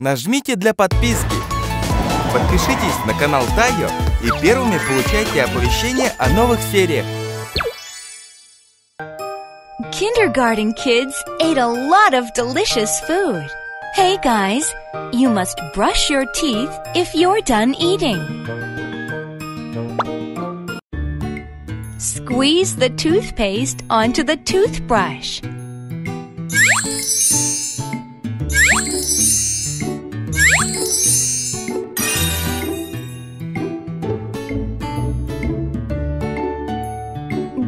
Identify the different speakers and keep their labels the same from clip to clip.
Speaker 1: нажмите для подписки. Подпишитесь на канал Тайо и первыми получайте оповещения о новых сериях.
Speaker 2: Kindergarten kids ate a lot of delicious food. Hey guys, you must brush your teeth if you're done eating. Squeeze the toothpaste onto the toothbrush.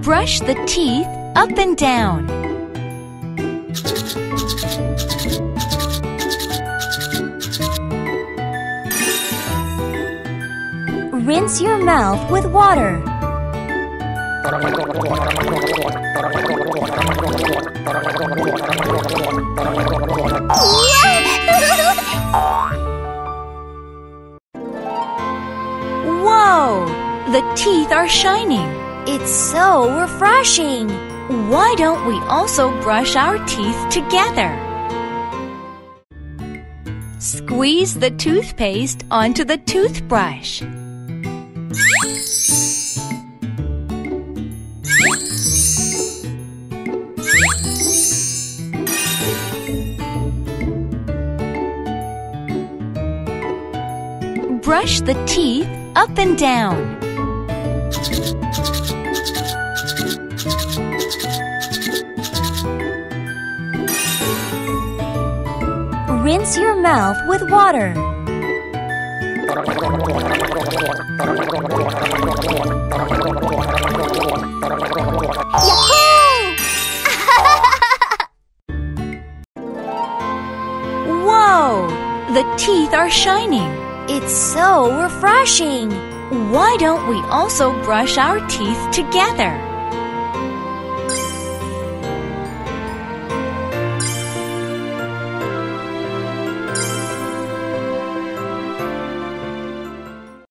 Speaker 2: Brush the teeth up and down. Rinse your mouth with water. Whoa! The teeth are shining.
Speaker 3: It's so refreshing.
Speaker 2: Why don't we also brush our teeth together? Squeeze the toothpaste onto the toothbrush. Brush the teeth up and down.
Speaker 3: Rinse your mouth with water.
Speaker 2: Whoa! The teeth are shining.
Speaker 3: It's so refreshing.
Speaker 2: Why don't we also brush our teeth together?